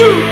you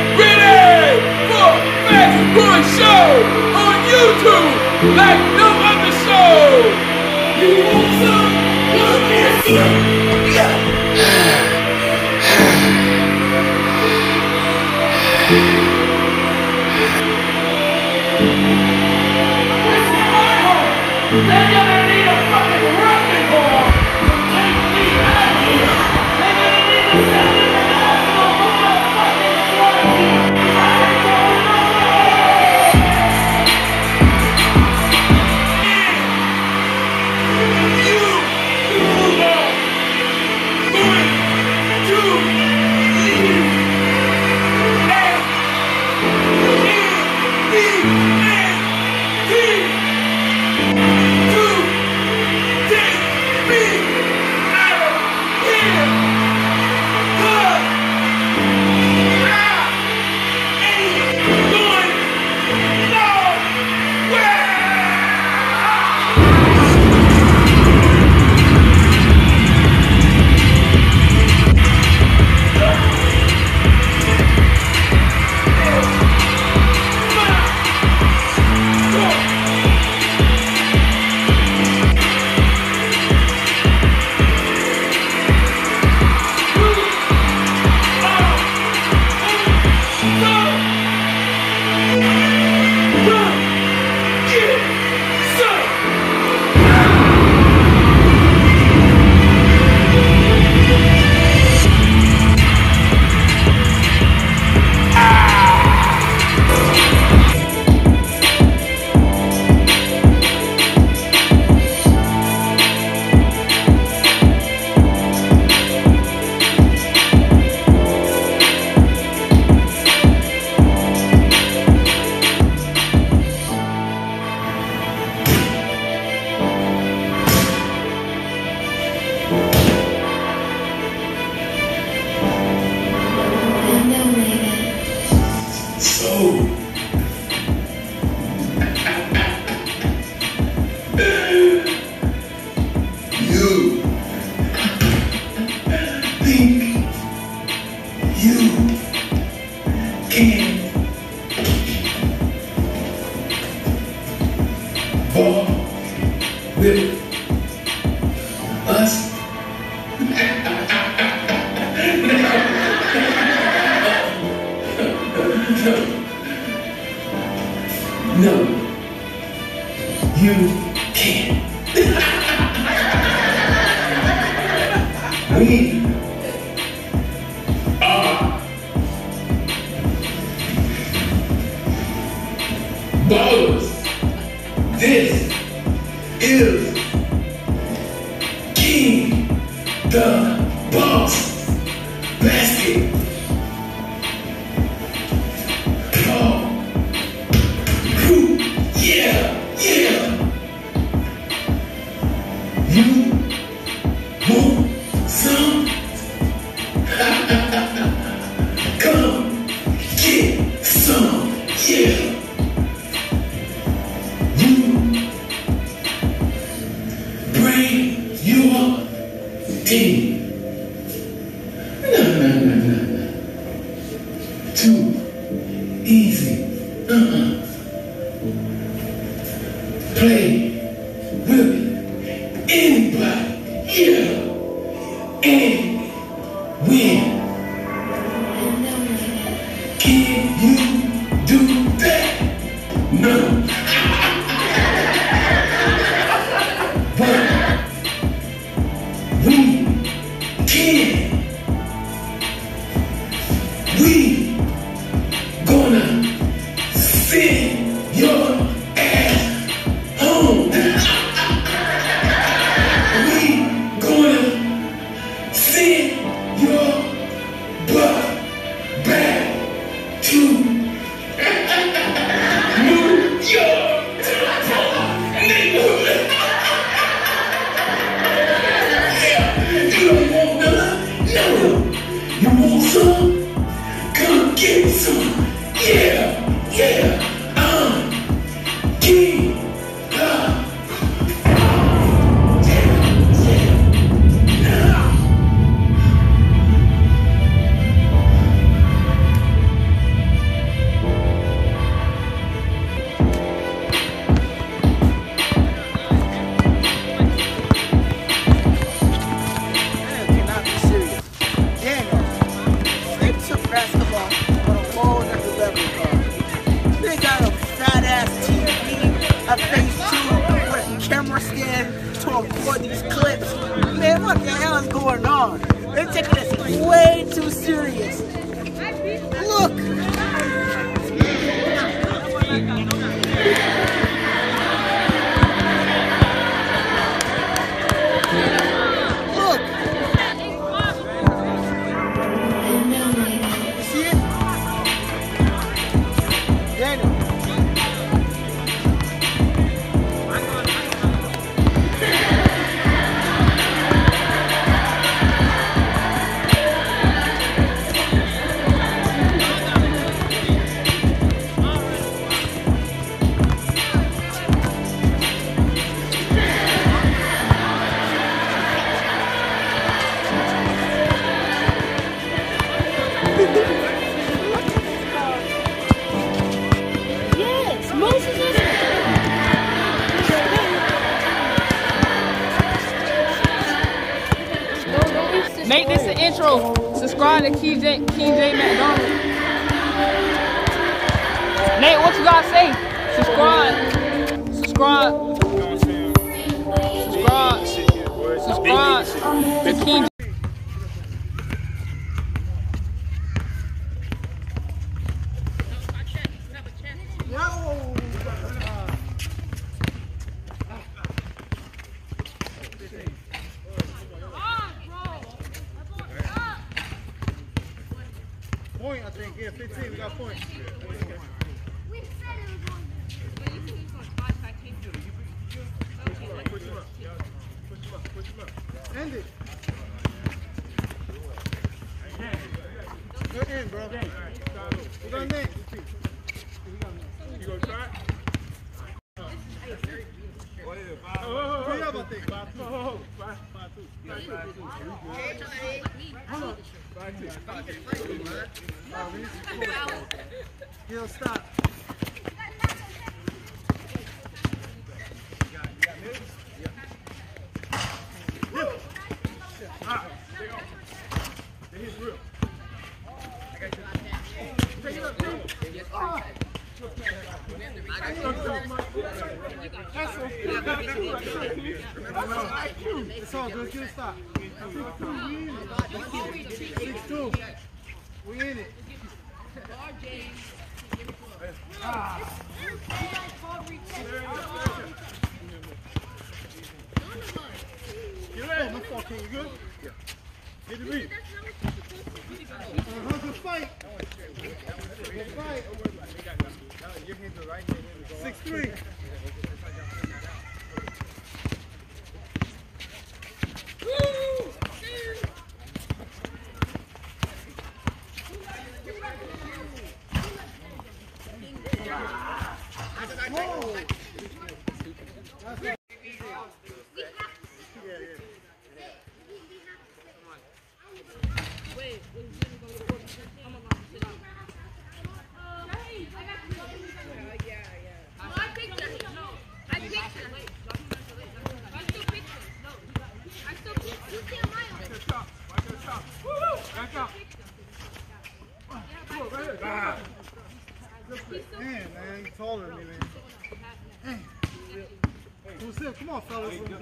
it? Come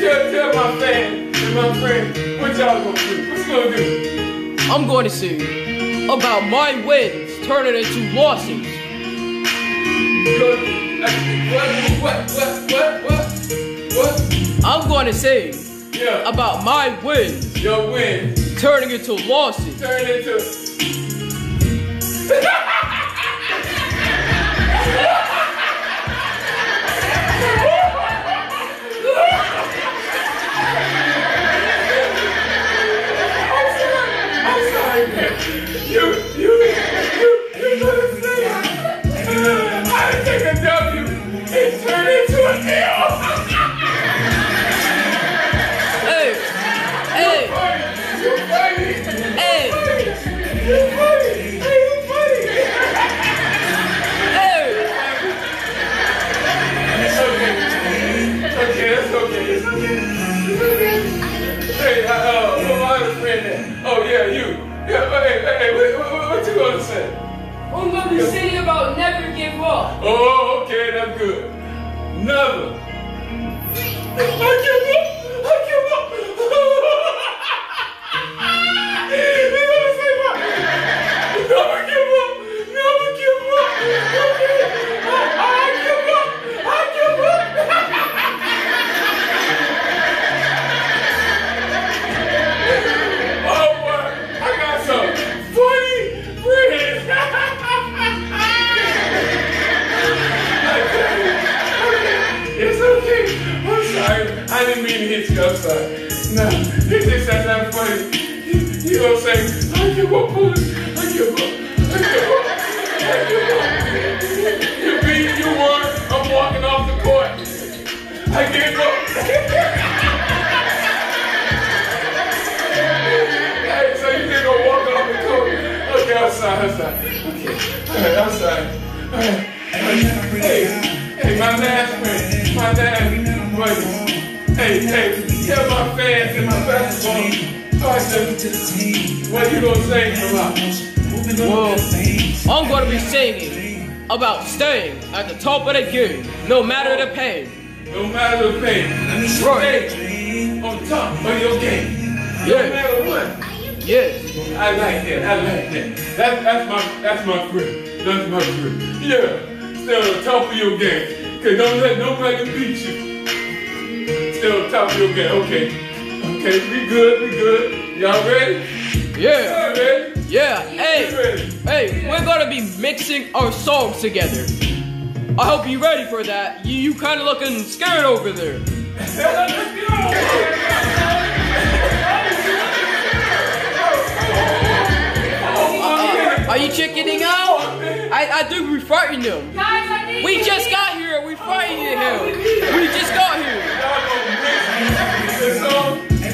Tell, tell my fan and my friend what y'all gonna do. What you gonna do? I'm going to sing about my wins turning into losses. What, what, what, what, what? What? I'm going to sing Yeah. about my wins Your wins. turning into losses. turn into. Oh, okay, that's good. Never. You, you gonna say, I give up, police. I give up. I give up. I give up. You beat, you won. I'm walking off the court. I gave up. hey, so you think I'm walking off the court? Okay, I'm sorry. I'm sorry. Okay. I'm sorry. Hey, hey, my last friend, my last buddy. Hey, hey, tell my fans and my basketball Talking partners to the team. what you gonna say about. Moving on Whoa. to better things. I'm going to be singing about staying at the top of the game, no matter the pain. No matter the pain, Let me show you how Right. on top of your game. No Yeah. matter what. Yes. I like that. I like that. That that's my that's my friend. That's my friend. Yeah. Stay on top of your game. Cause don't let nobody beat you. Stay on top of your game. Okay. Okay, we good, we good. Y'all ready? Yeah. Y'all ready? Yeah. Hey. ready? Hey, we're gonna be mixing our songs together. I hope you're ready for that. You, you kind of looking scared over there. Are you chickening out? I, I think we frightened him. Guys, We just got here. We frightened him. We just got here.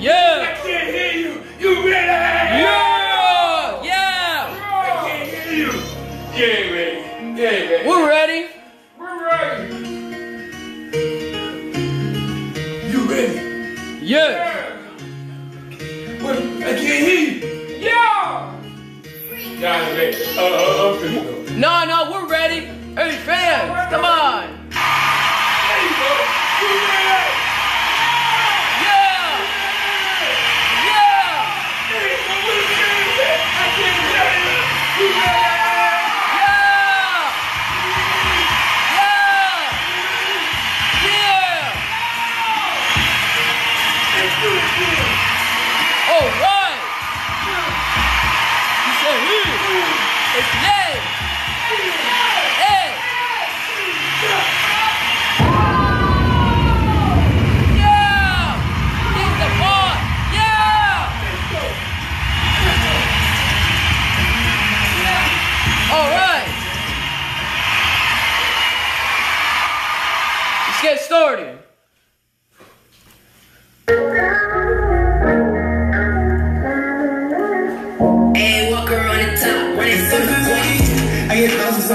I Yeah. can't hear you. You ready? Yeah. Yeah. I can't hear you. You ain't ready. You ain't ready. We're ready. We're ready. You ready? Yeah. What? I can't hear you. Yeah. Y'all ready? Uh, uh, uh. No, no, we're ready. Hey, fans, come on. There you go. You ready? Yeah. Yeah. There you go. What the fans at? I can't hear you. You ready? Yeah. Started. It's I get, lost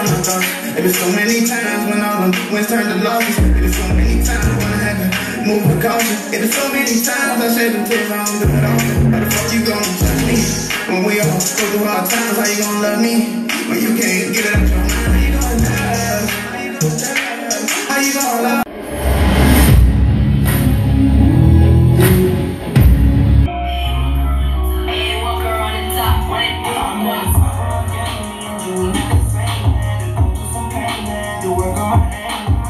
in so many times when all the wins turned to losses. It been so many times when I had to move with caution. It been so many times I shed them tears, I don't do it often. How the fuck you gonna trust me? When we all go through hard times, how you gonna love me? When you can't get it out your mind, how you gonna love? How you gonna love? The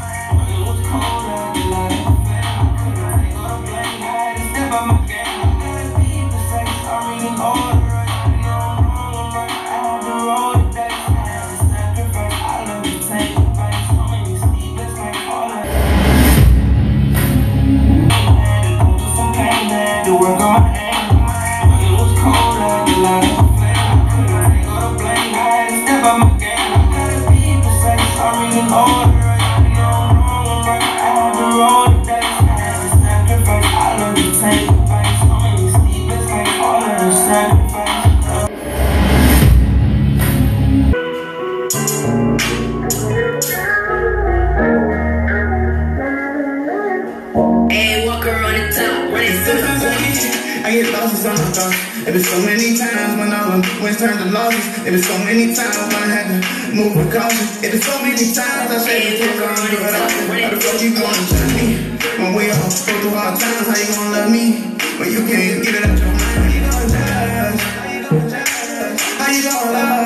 Been so many times when all the wins turned to losses. It been so many times when I had to move with caution. It been so many times I said it took on do it often. How the fuck you gonna me? When we all go through hard times, how you gonna love me? When you can't get it out your mind, how you gonna judge? How you gonna love?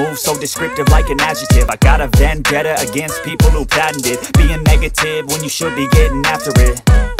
move so descriptive like an adjective. I got a vendetta against people who patented Being negative when you should be getting after it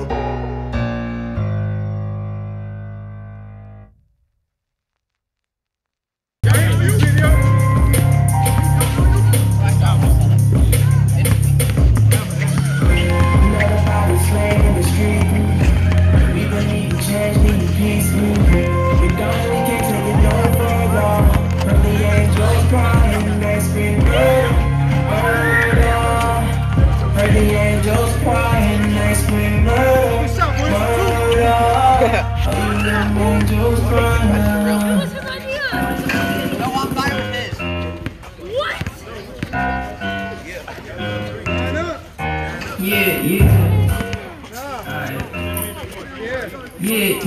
Yeah, yeah.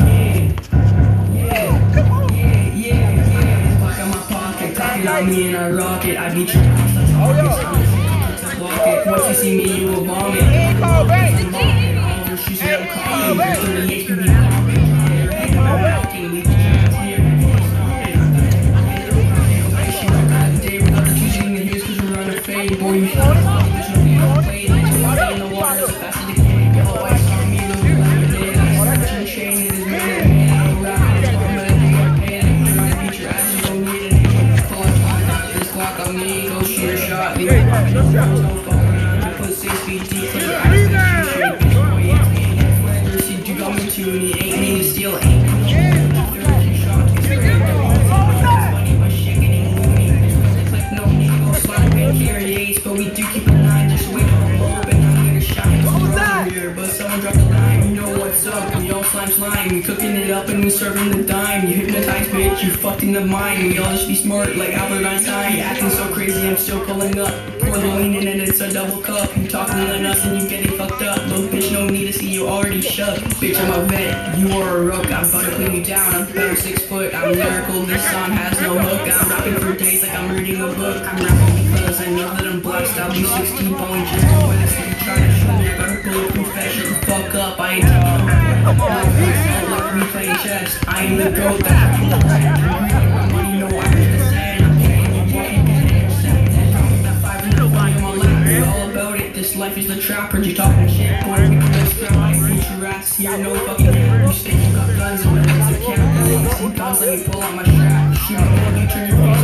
Yeah, yeah, yeah, yeah. Fuck out my pocket, talking on me and I rock it. I beat you. Walk it. Once you see me, you will vomit. She said I'm calling. All slime. We cooking it up and we serving the dime. You hypnotized bitch, you fucked in the mind. We all just be smart like Albert Einstein. You acting so crazy, I'm still pulling up. Pour the lean in and it's a double cup. You talking to us and you getting fucked up. book, bitch, no need to see you already shook. Bitch, I'm a vet, you are a rook. I'm about to put you down, I'm better six foot. I'm lyrical, this song has no hook. I'm rapping for days like I'm reading a book. I'm rapping because I know that I'm blessed. I'll be 16 point Jerry West. If you try to shoot me, I better bulletproof shut the fuck up. I ain't taking no Like this, don't let me play chess. I ain't the goat that I'm my money, no, I heard the sand. I'm getting that five in the volume, I'll let all about it. This life is the trap, heard you talking shit. Boy, just grab my your ass here, no fucking You say you got guns it's a camera. You see guns, let me pull out my strap. Shoot, you turn your face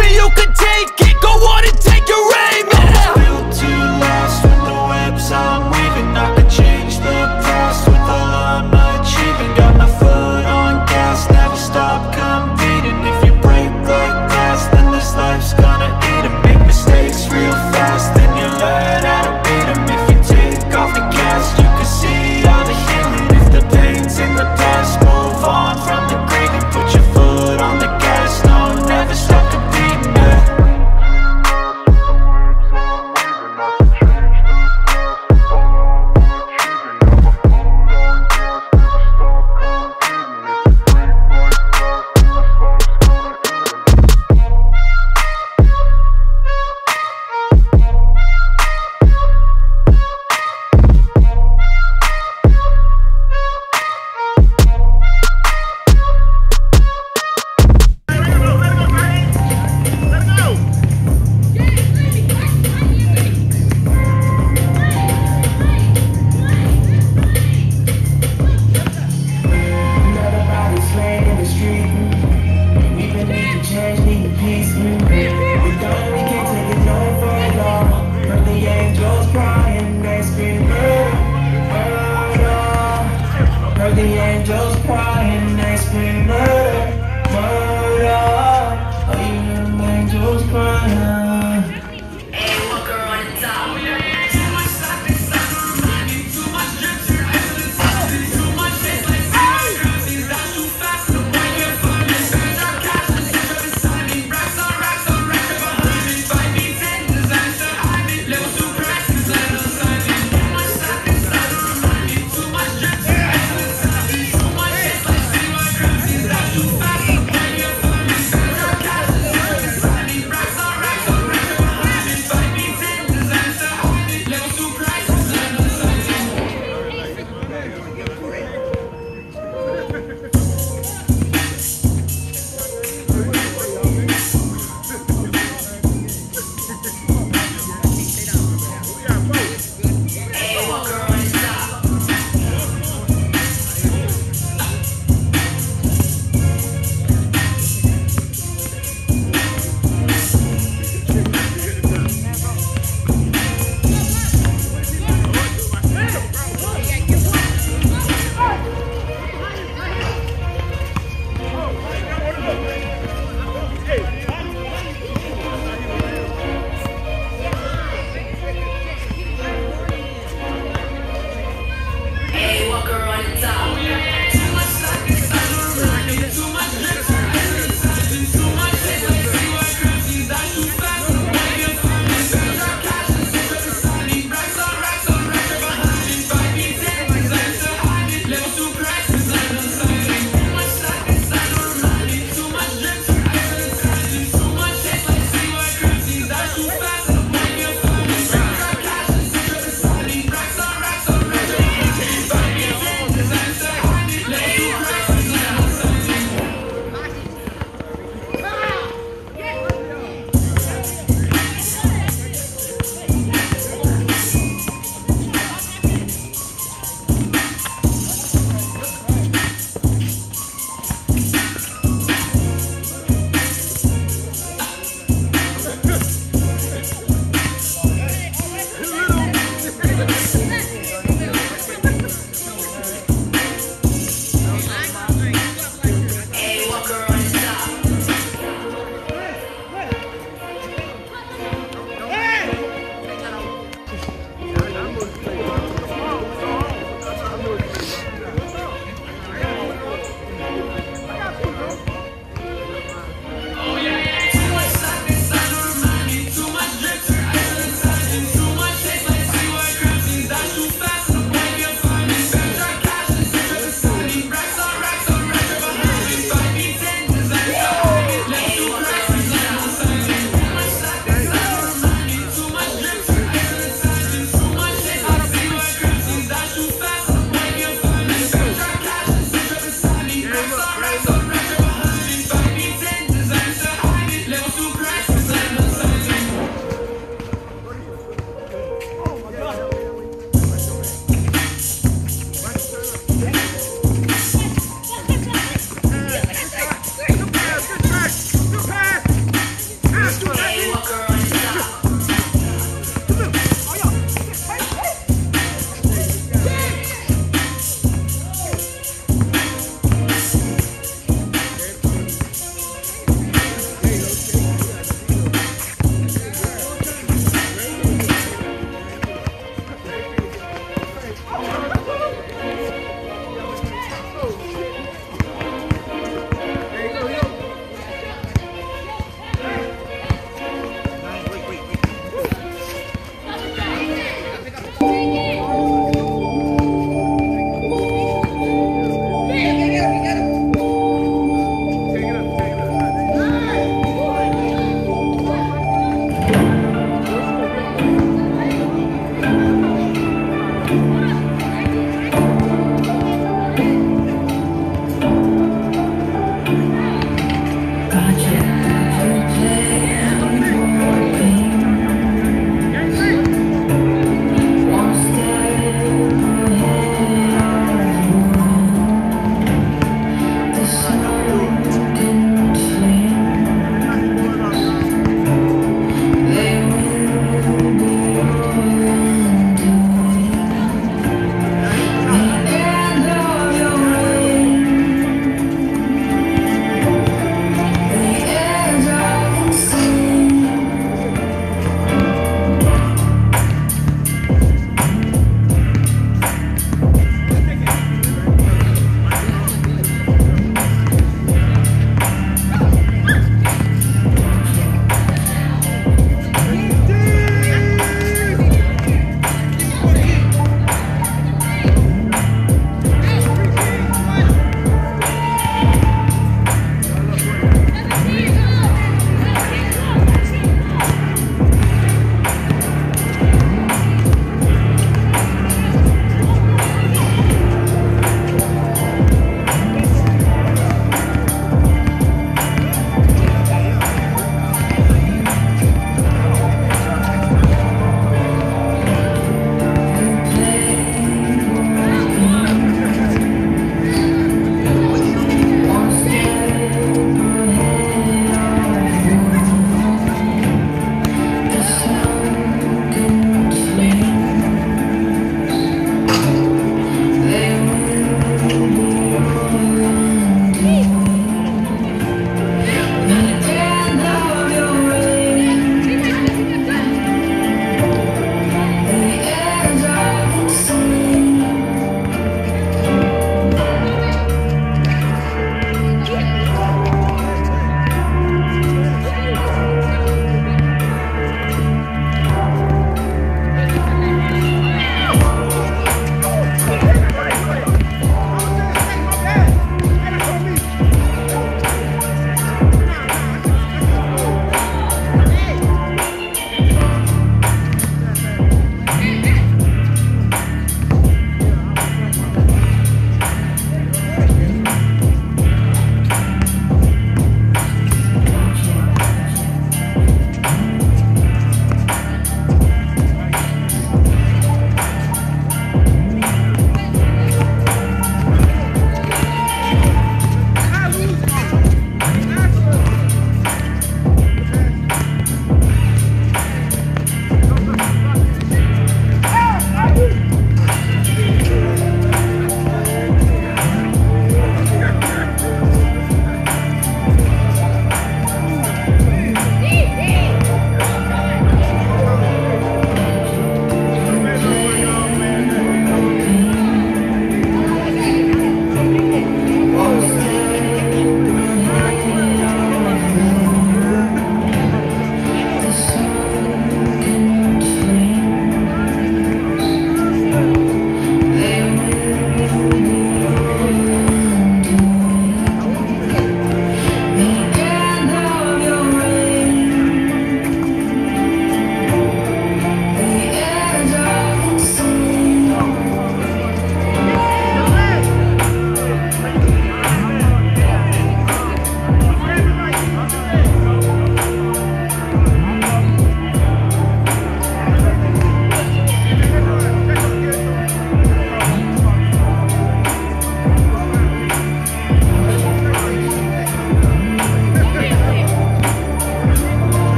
Me, you can take it. Go on and take your aim,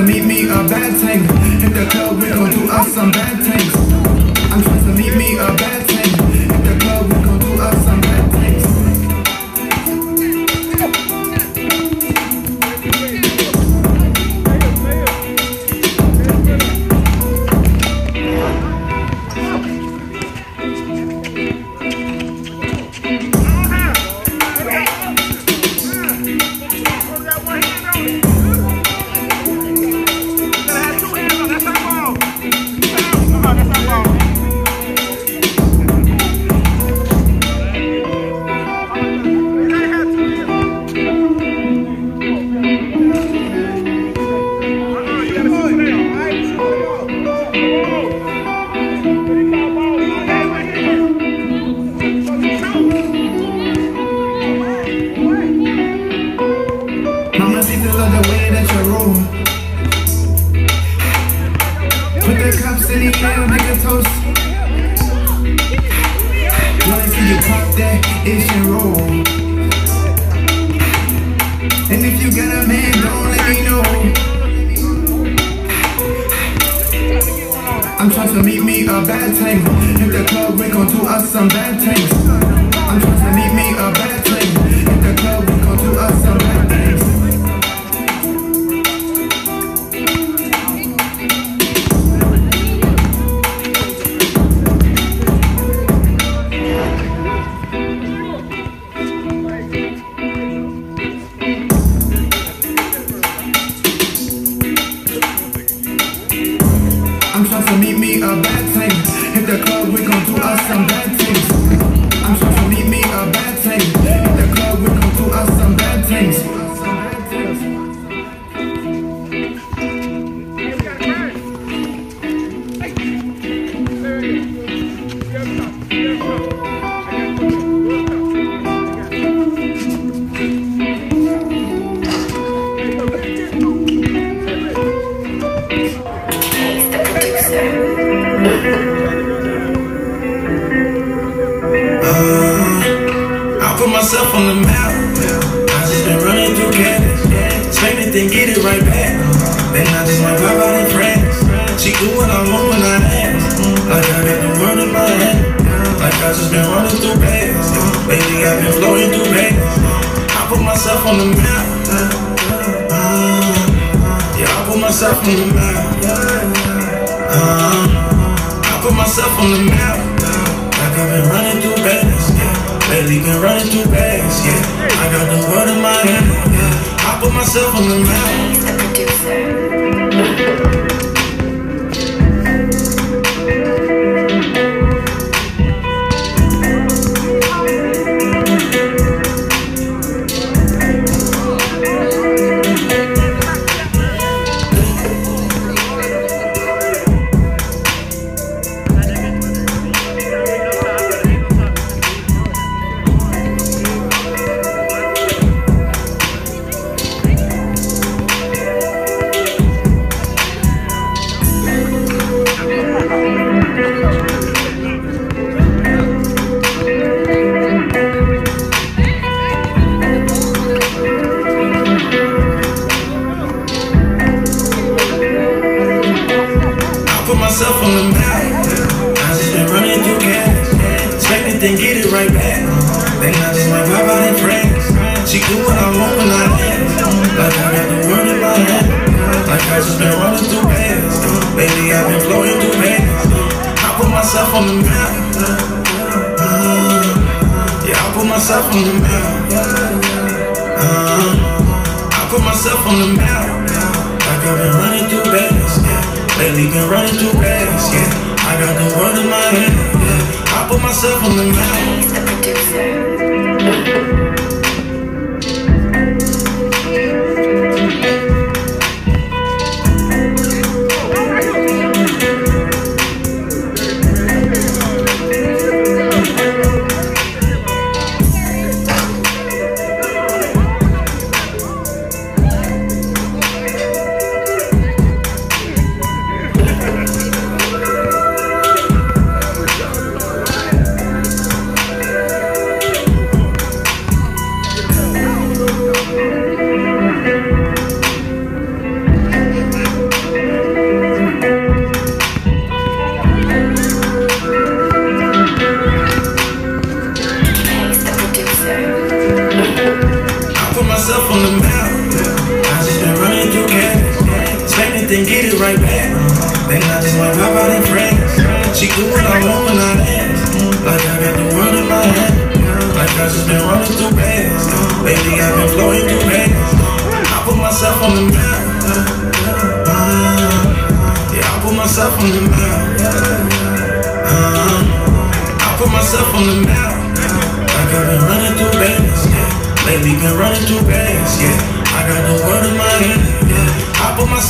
to meet me a bad thing. Hit the club, we gon' do us some bad things. I'm trying to meet me a bad thing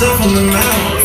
myself on the map.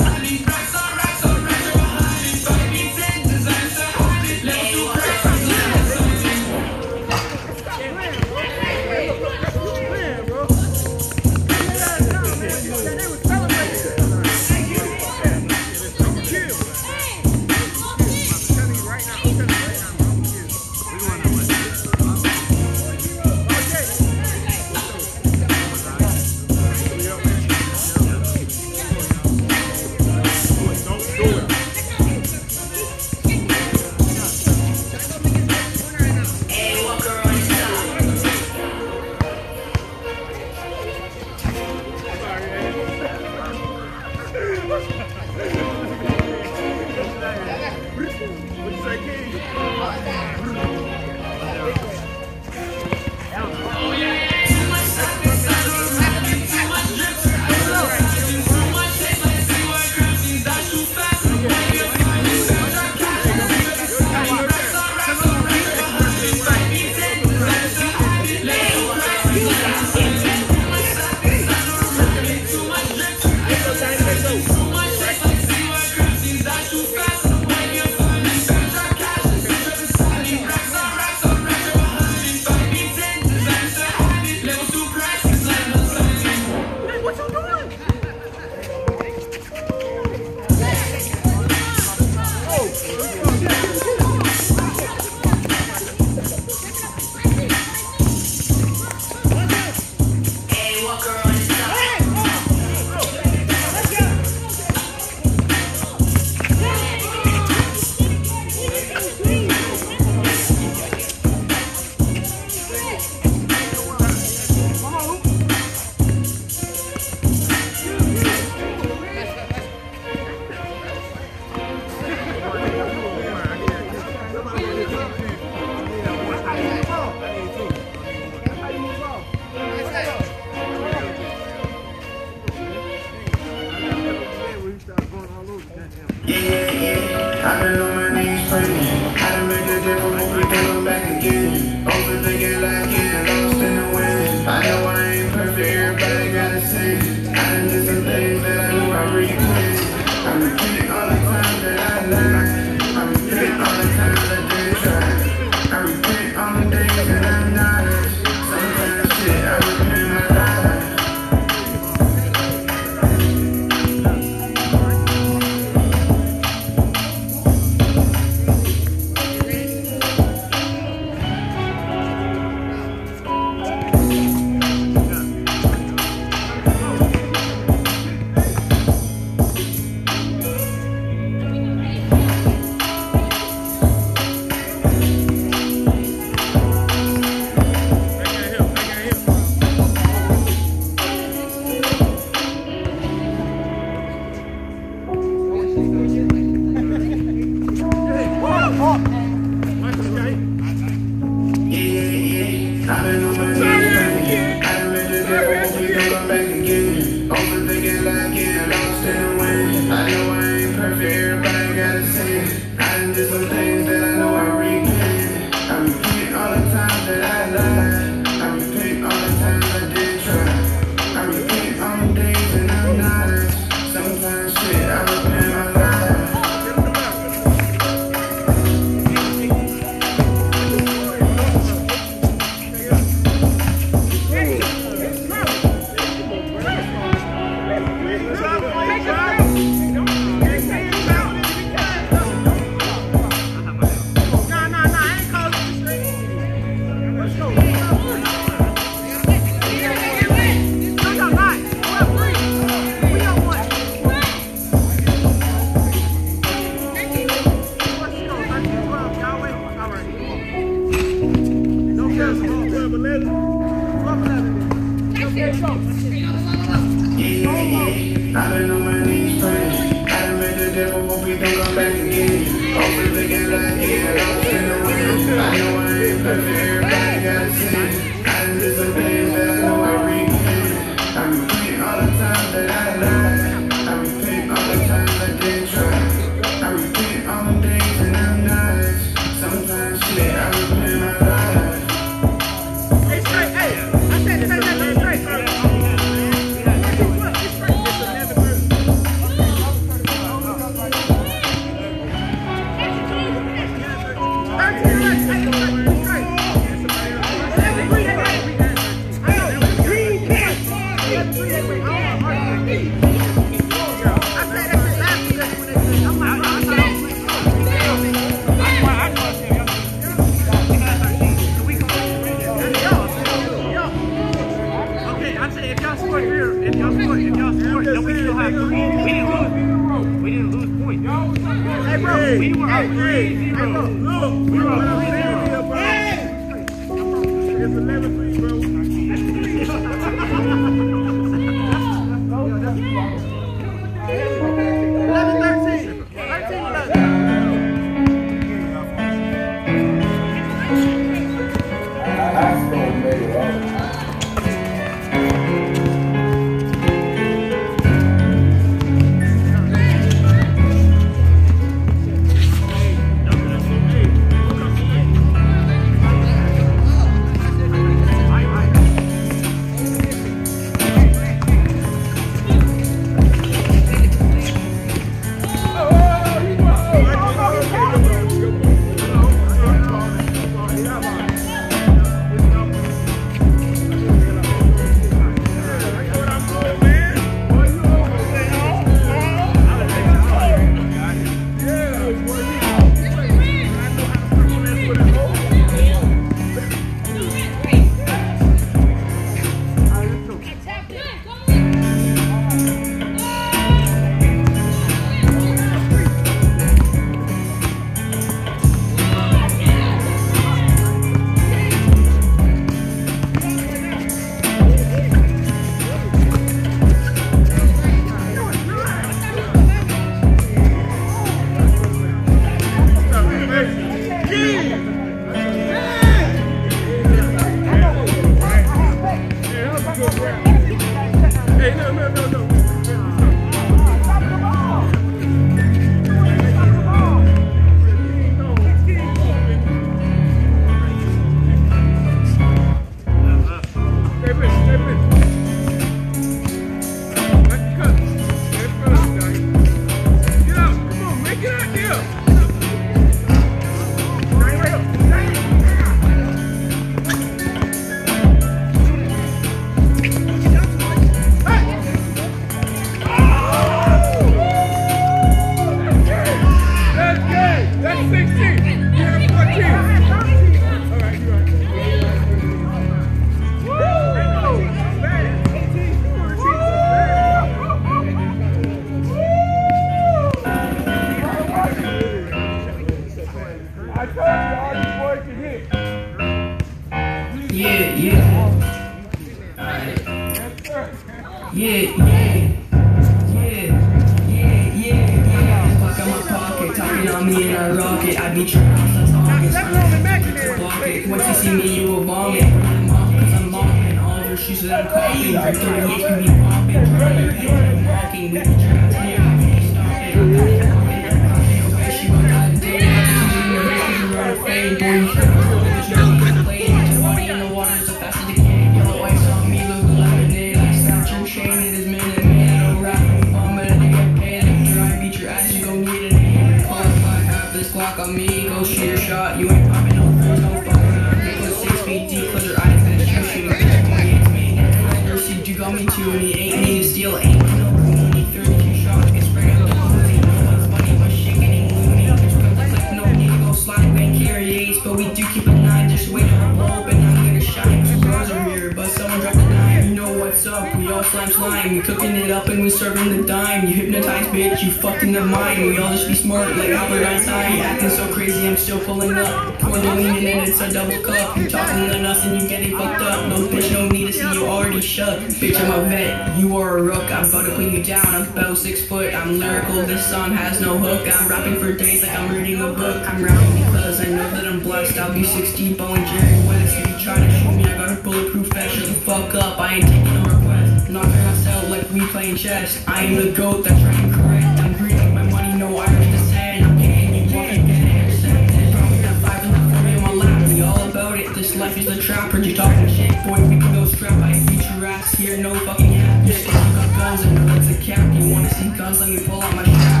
look, I'm rounding because I know that I'm blessed. I'll be 16 bone Jerry West. If you try to shoot me, I got a bulletproof vest. Shut the fuck up, I ain't taking no requests. Knock ass out like we playing chess. I am the goat, that's right, I'm correct. I'm greedy, my money, no Irish descent. I'm getting you walking dead. Probably got five in the form on my lap. be all about it. This life is a trap. Heard you talking shit, boy. We can go strap. I beat your ass here, no fucking half. Yeah, you got guns, I know that's a cap. You wanna see guns? Let me pull out my strap.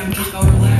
I'm just overlapped.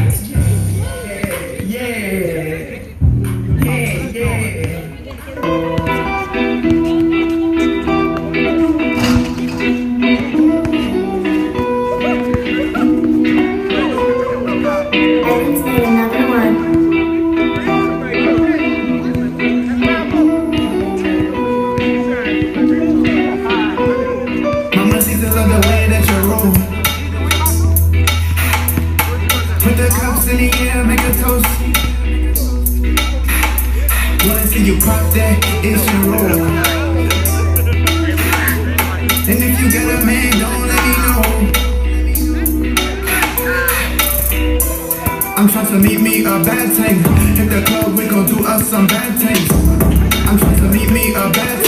gon' do us some bad things. I'm trying to meet me a bad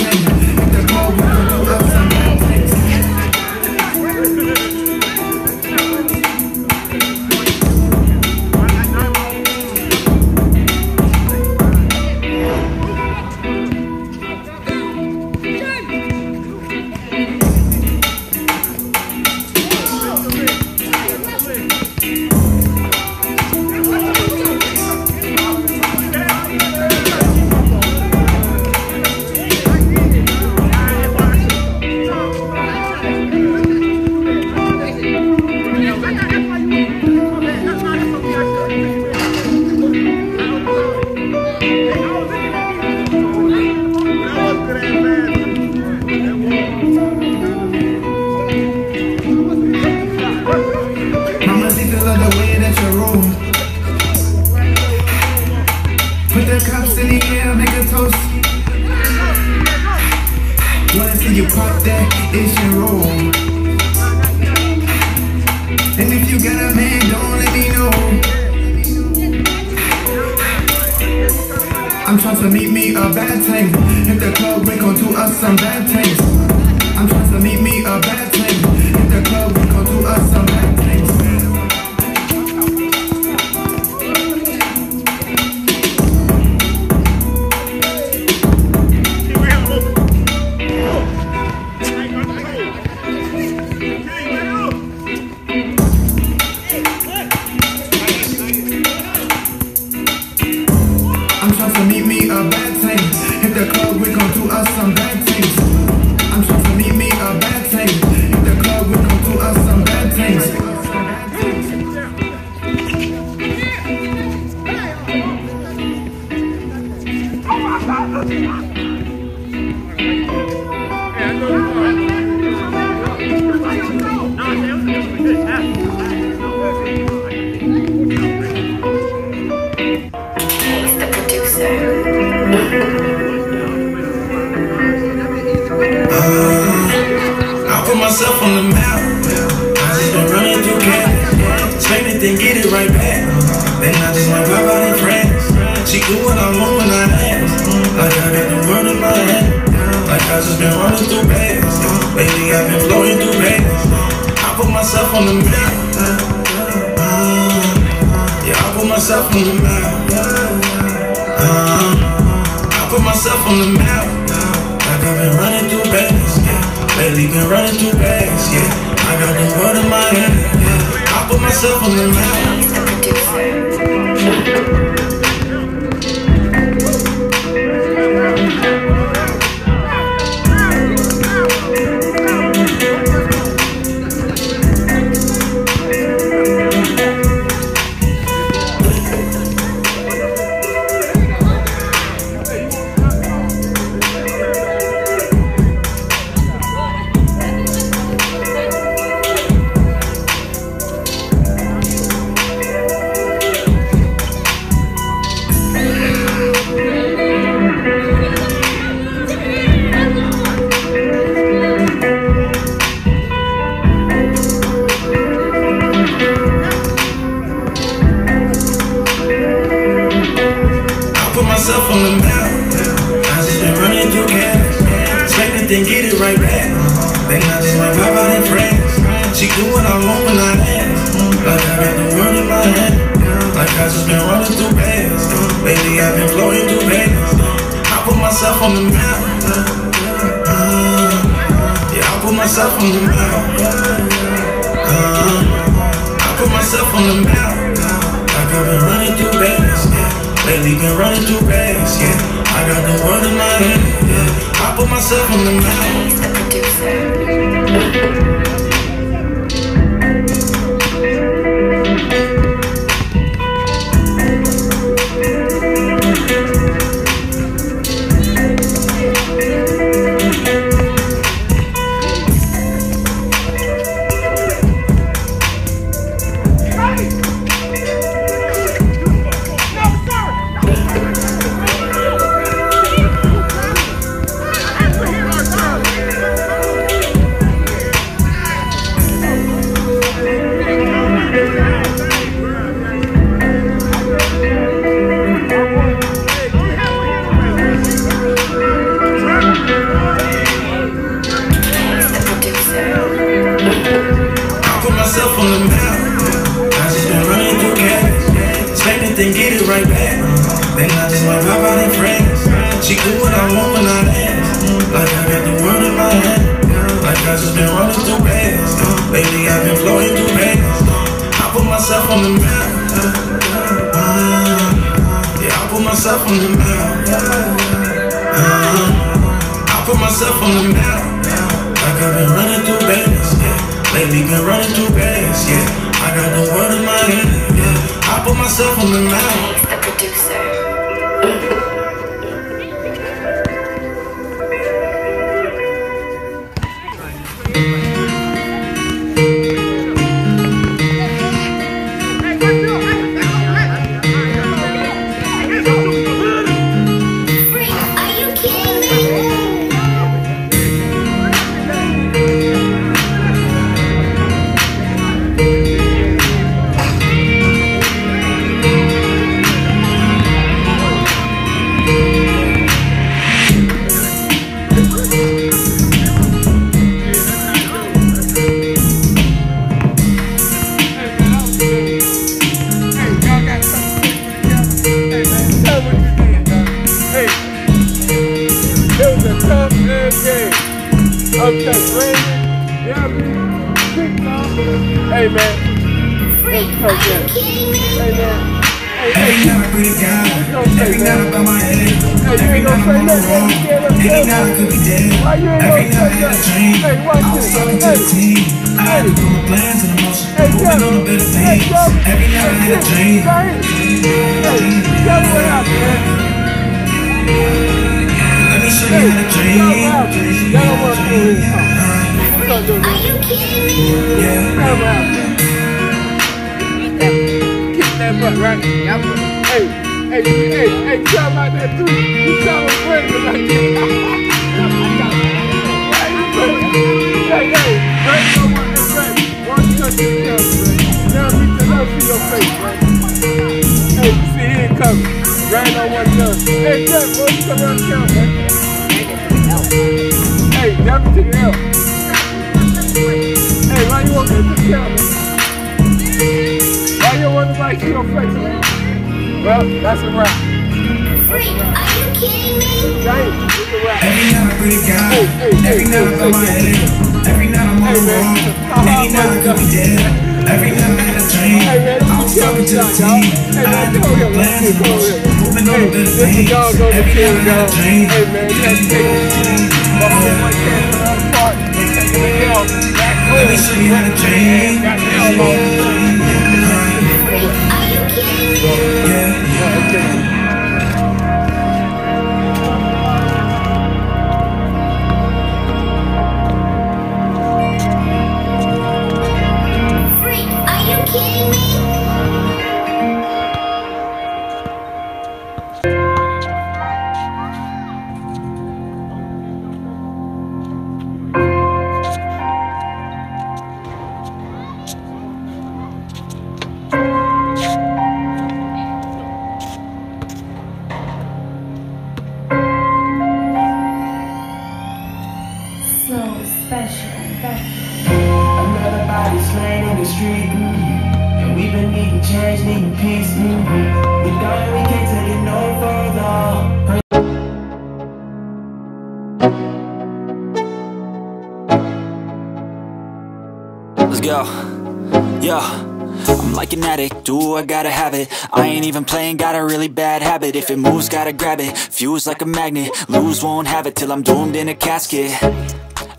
like a magnet. Lose, won't have it till I'm doomed in a casket.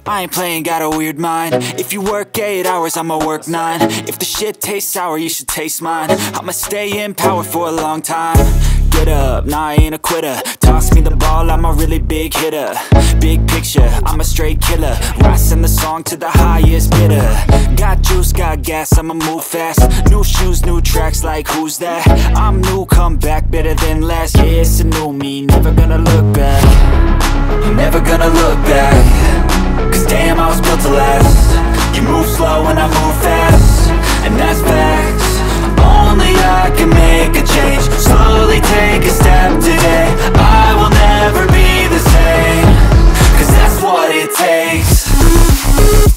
I ain't playing, got a weird mind. If you work 8 hours, I'ma work 9 If the shit tastes sour, you should taste mine. I'ma stay in power for a long time. Get up, nah I ain't a quitter. Toss me the ball, I'm a really big hitter. Big picture, I'm a straight killer. Rising the song to the highest bidder. Got juice, got gas, I'ma move fast. New shoes, new tracks, like who's that? I'm new, come back, better than last. Yeah, it's a new me, never gonna look back. Never gonna look back. Cause damn, I was built to last. You move slow and I move fast. And that's facts. Only I can make a change. Slowly take a step today. I will never be the same. Cause that's what it takes.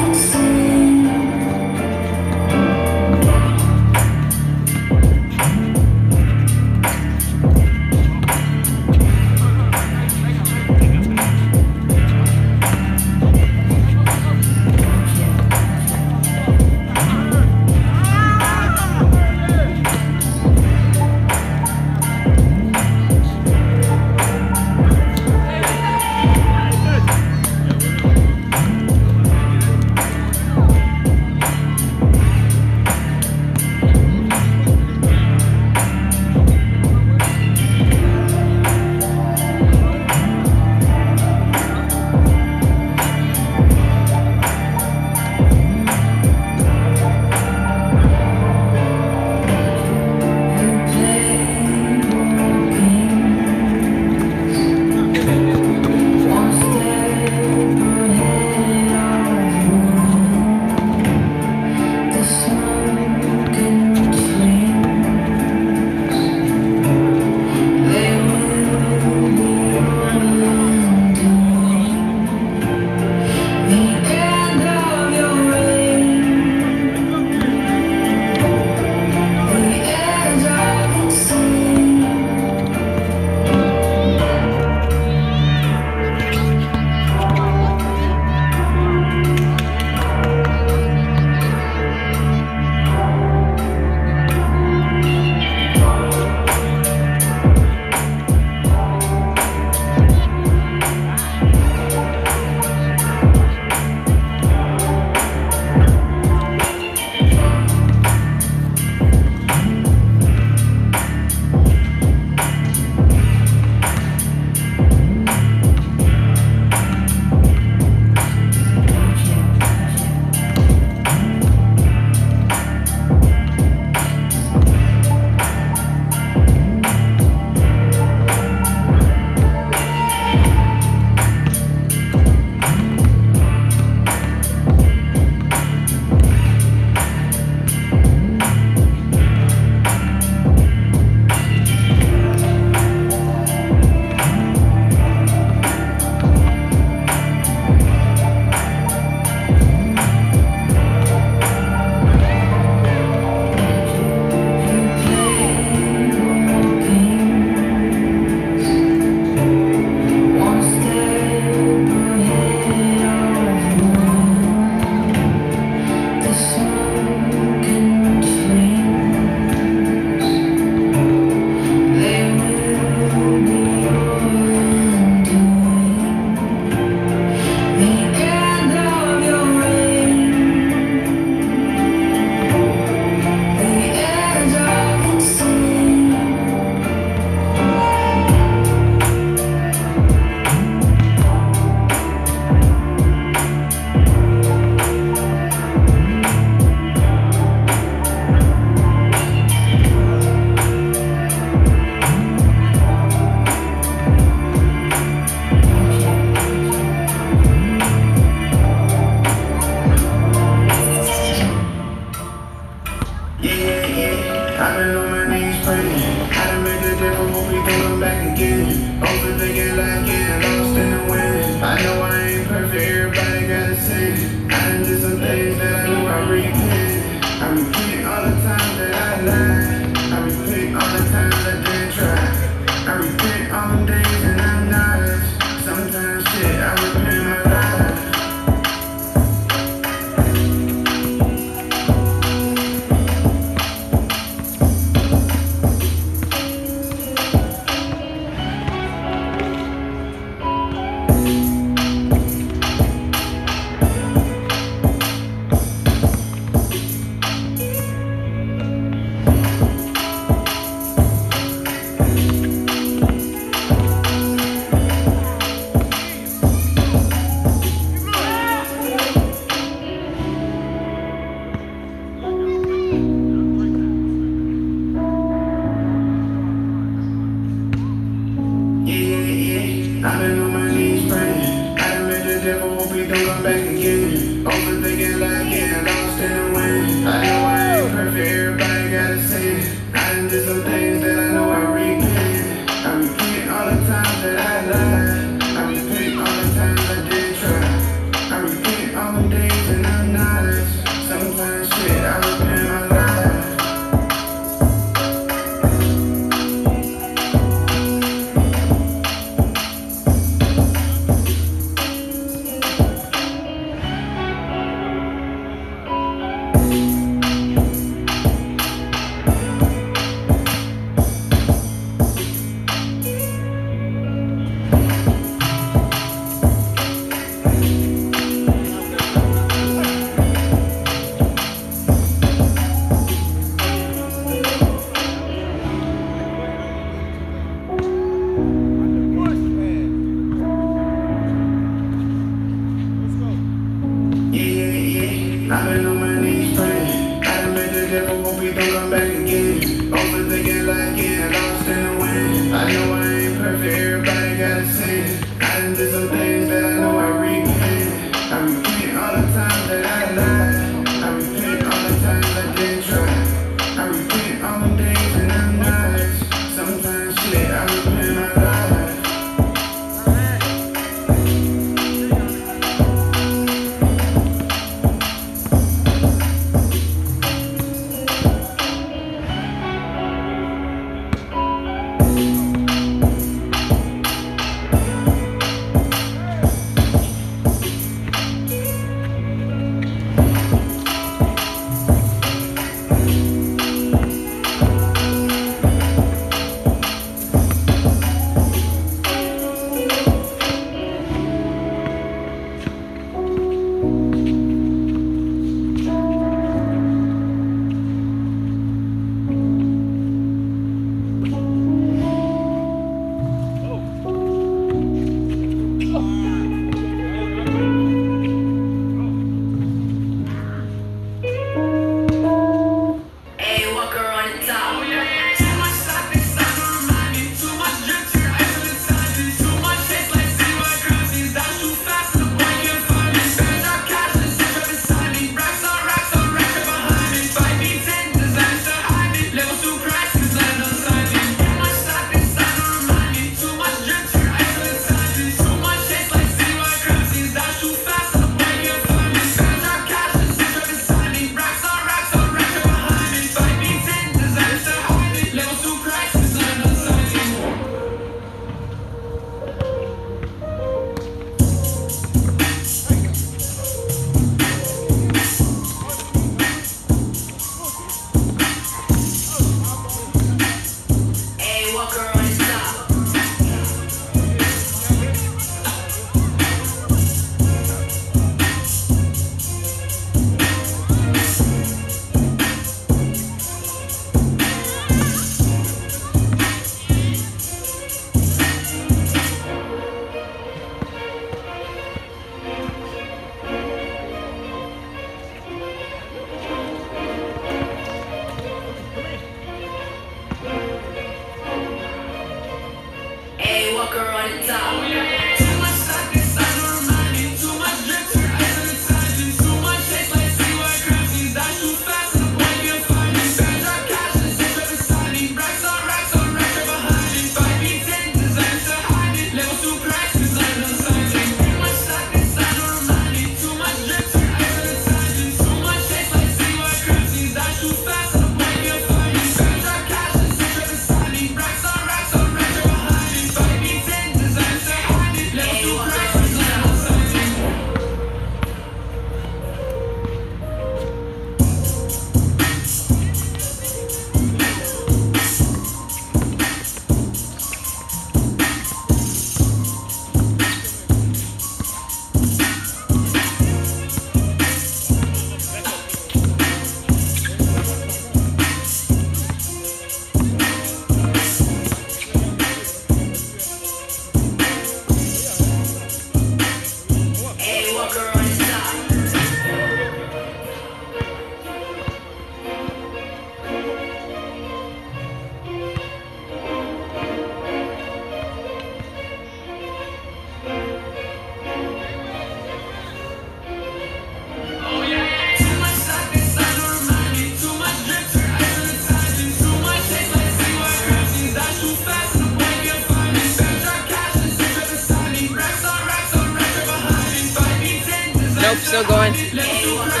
Hey,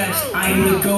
I am the goat